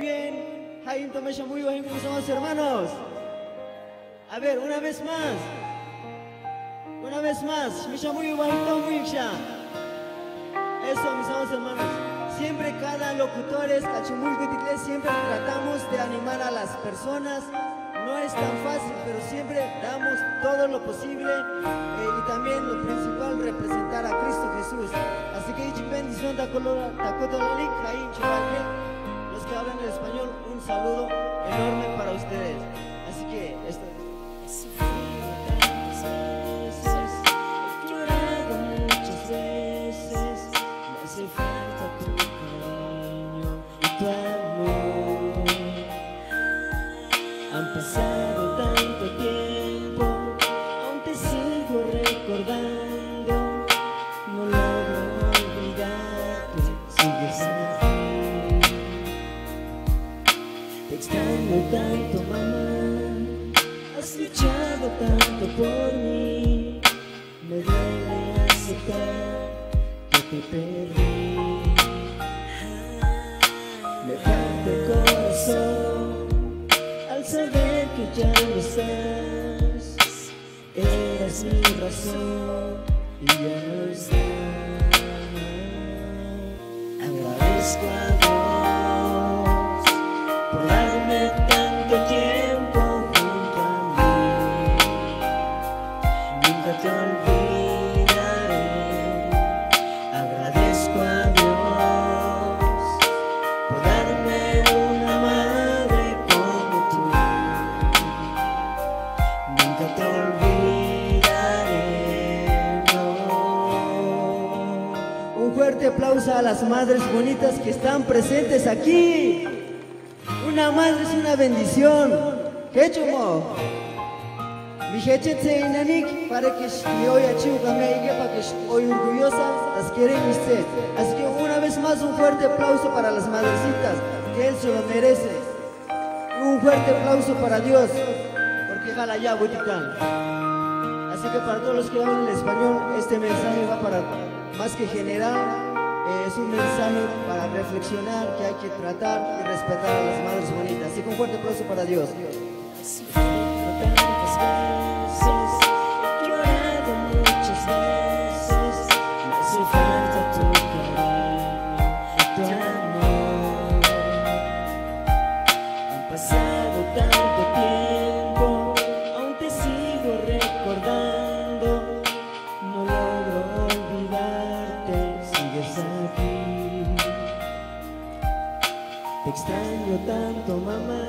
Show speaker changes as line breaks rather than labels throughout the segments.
Muy bien. Jaim Tomesha, muy bien, somos hermanos. A ver, una vez más. Una vez más. Misha muy muy Eso, mis amados hermanos. Siempre cada locutores, inglés, siempre tratamos de animar a las personas. No es tan fácil, pero siempre damos todo lo posible eh, y también lo principal, representar a Cristo Jesús. Así que bendición, los que saludo enorme para ustedes. Así que esto
Han por mí. Me duele aceptar que te perdí. Me parte el corazón saber que ya no estás, eras mi razón y ya no estás. Agradezco a mí. Nunca te olvides.
fuerte aplauso a las madres bonitas que están presentes aquí. Una madre es una bendición. ¿Qué chumo? Mi jeche inanik para que achiu que para que hoy orgullosa las quieren usted. Así que una vez más un fuerte aplauso para las madrecitas, que él se lo merece. Un fuerte aplauso para Dios, porque jala ya, Así que para todos los que hablan el español, este mensaje va para más que general, eh, es un mensaje para reflexionar que hay que tratar y respetar a las madres bonitas. Así que un fuerte aplauso para Dios.
Extraño tanto, mamá.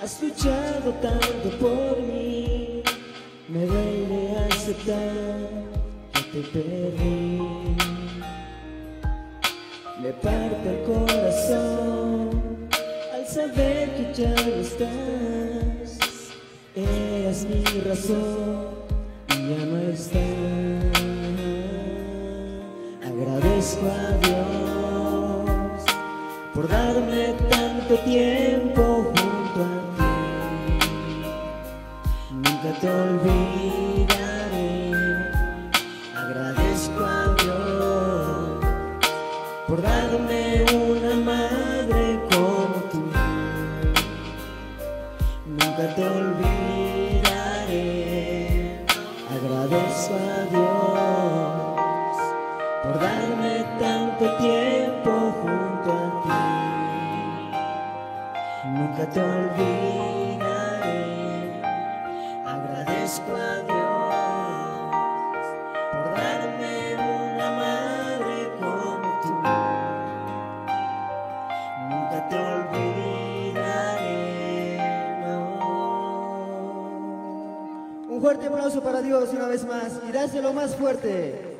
Has luchado tanto por mí. Me duele aceptar que te perdí. Me parte el corazón al saber que ya no estás. Eras mi razón y ya no estás. Agradezco a Dios por darme tanto tiempo junto a ti. Nunca te olvidaré, agradezco a Dios por darme una madre como tú. Nunca te olvidaré, agradezco a Dios por darme tanto tiempo Nunca te olvidaré. Agradezco a Dios por darme una madre como tú. Nunca te olvidaré.
Un fuerte aplauso para Dios una vez más y dáselo más fuerte.